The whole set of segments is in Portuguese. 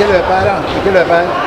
quel est le père? Quel est le père?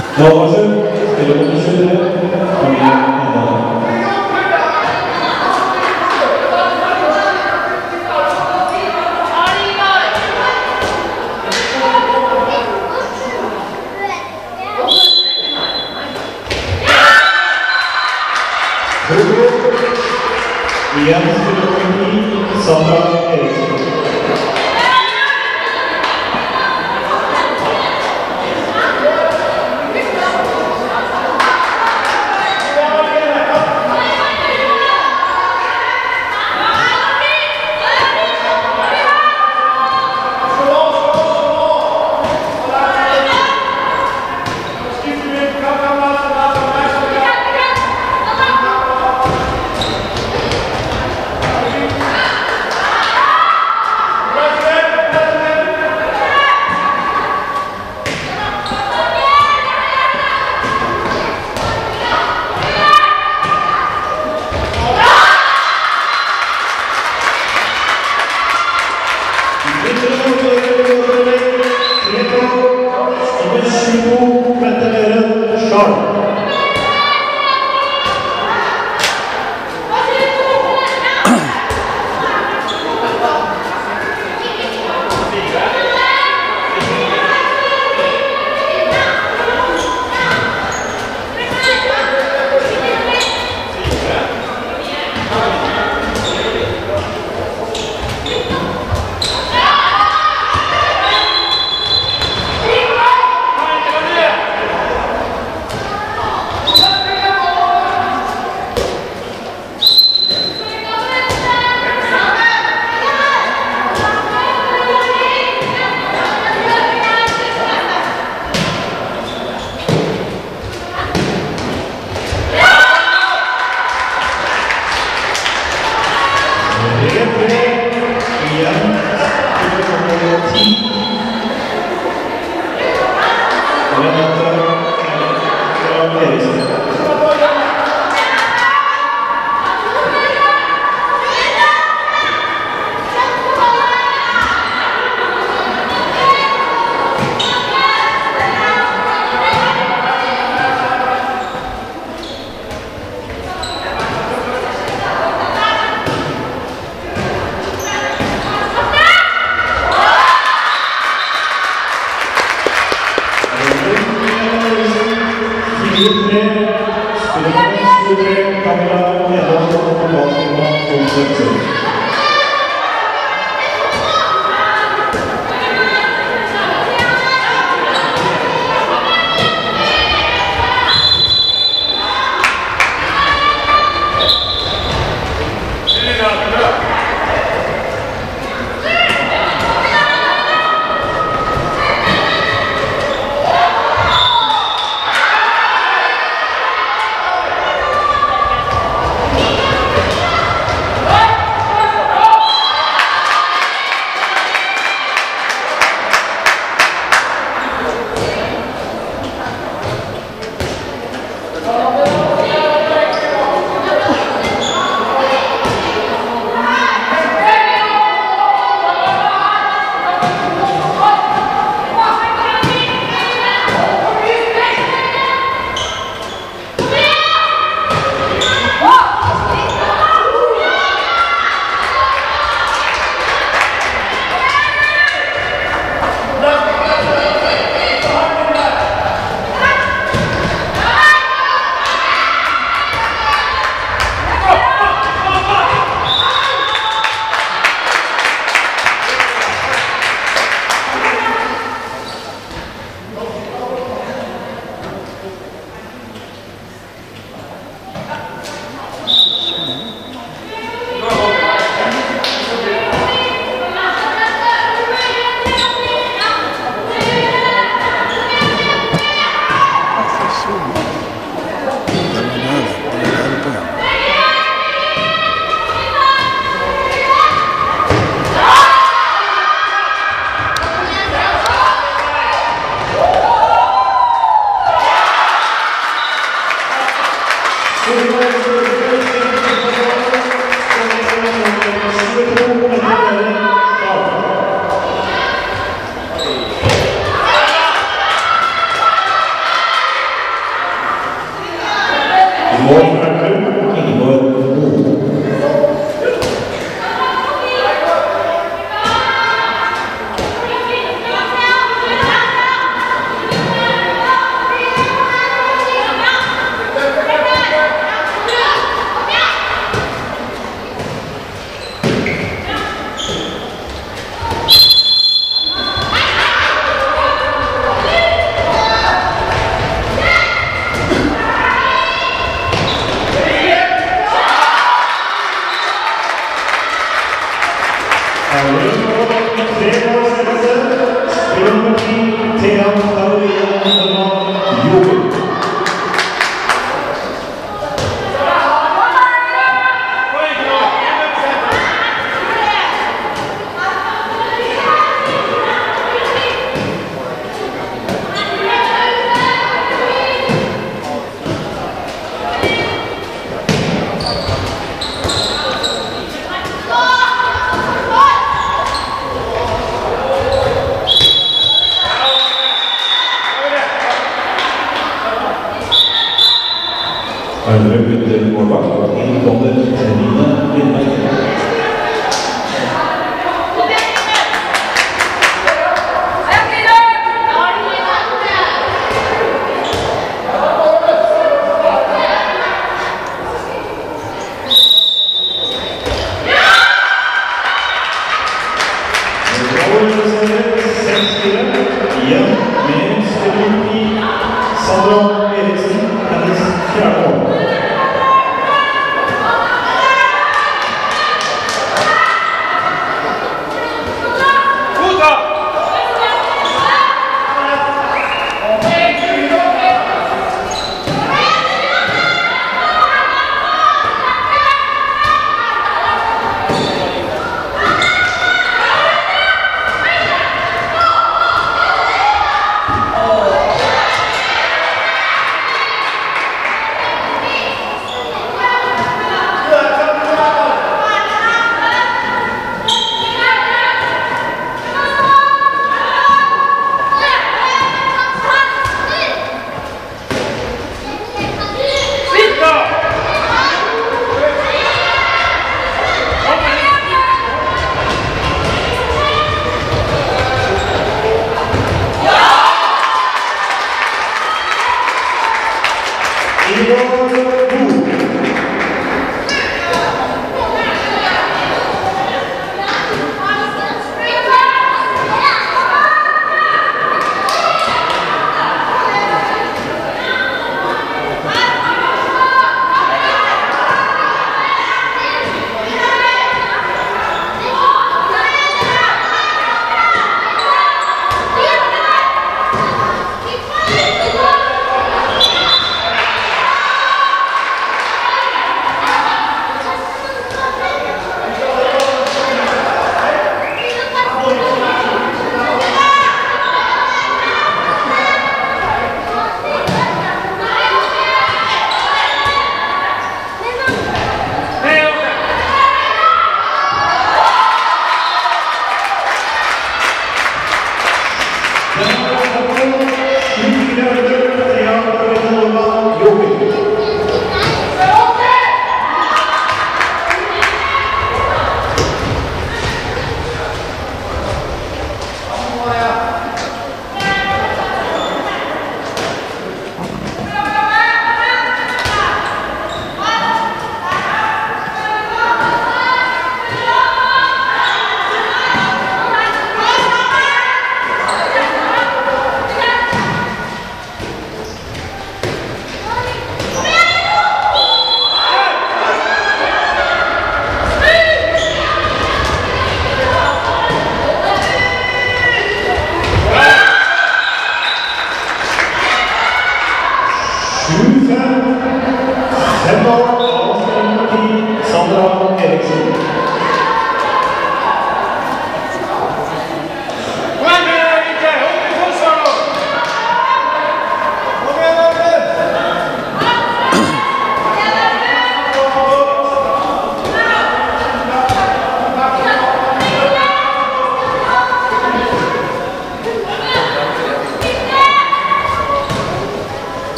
Her. Dolarzen,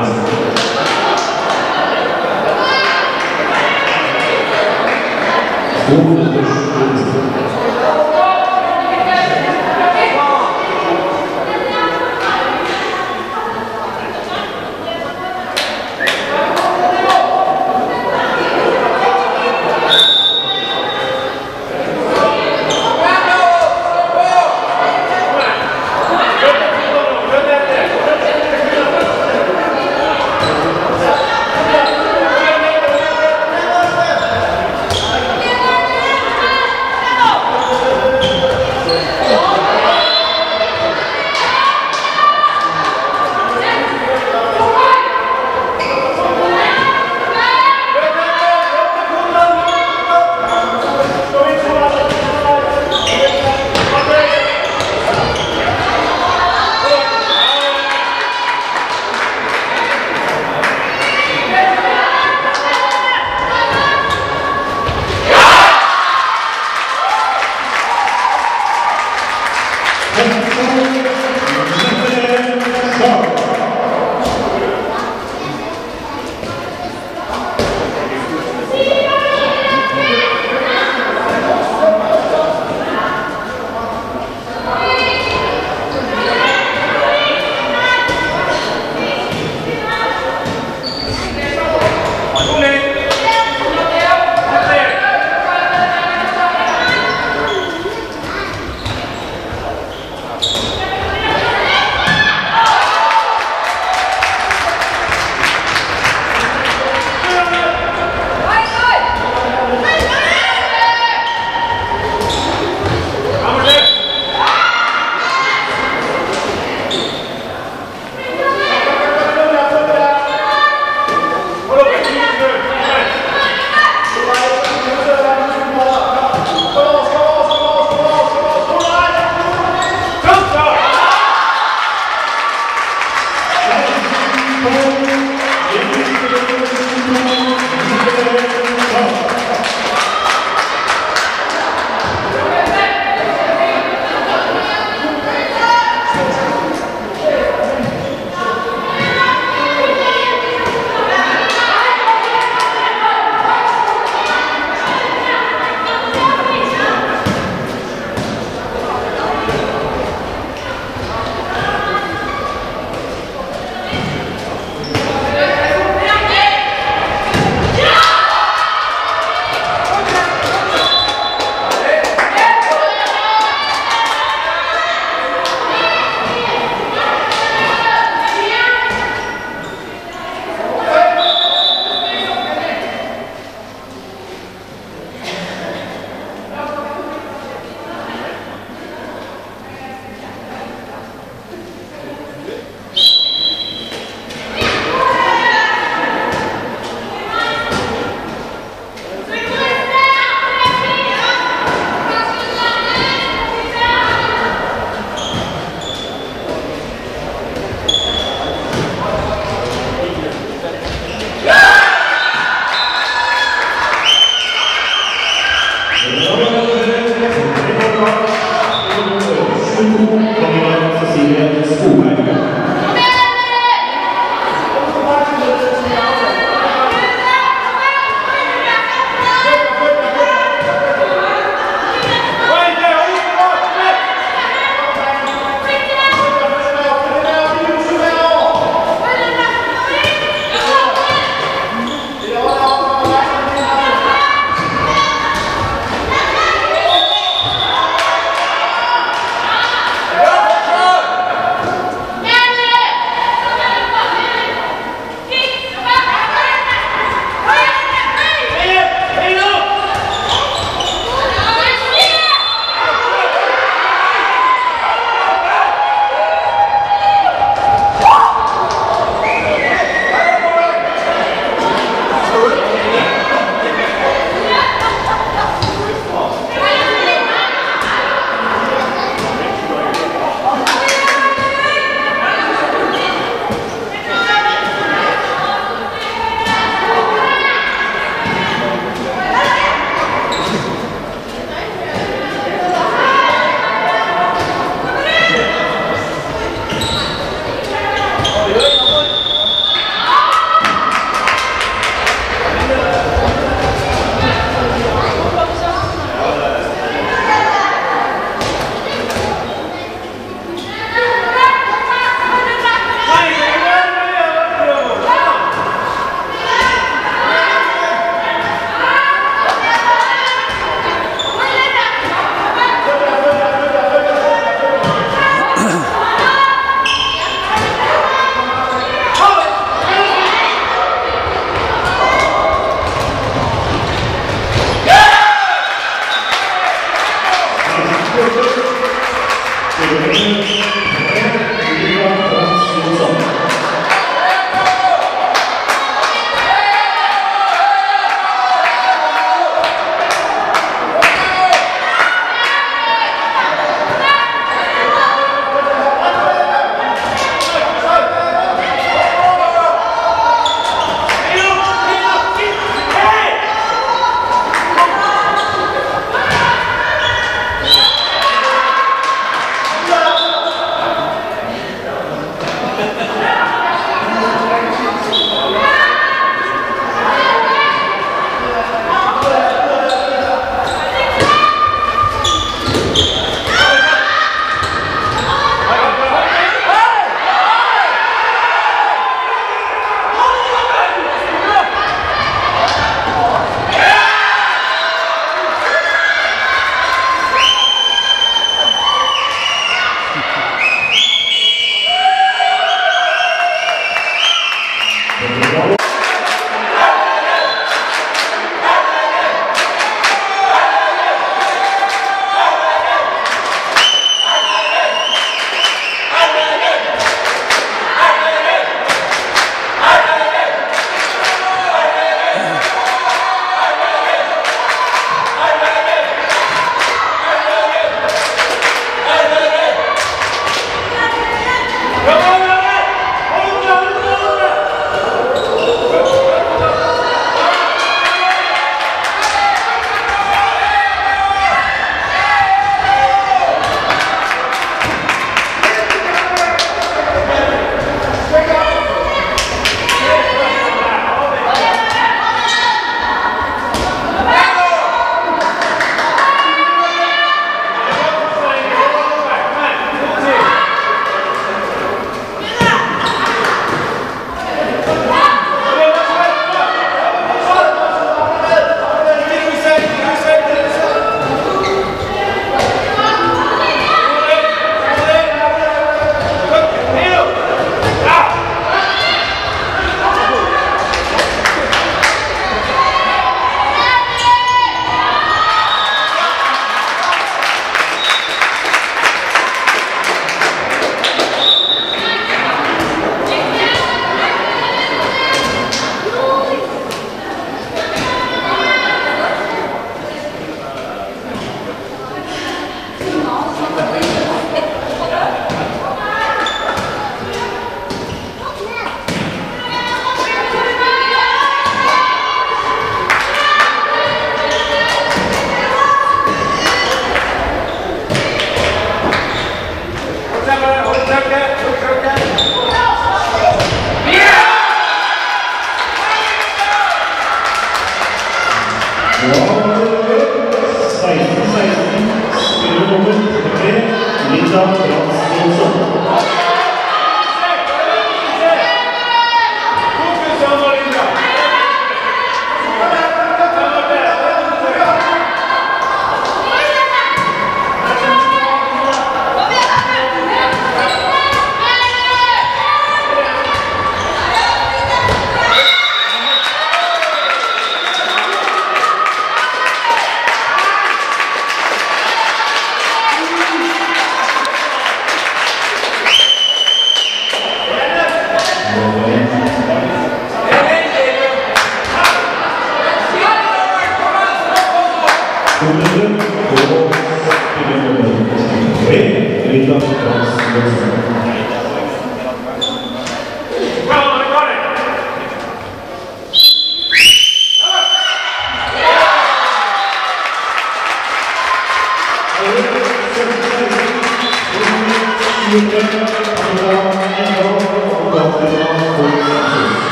Vilde Hansen.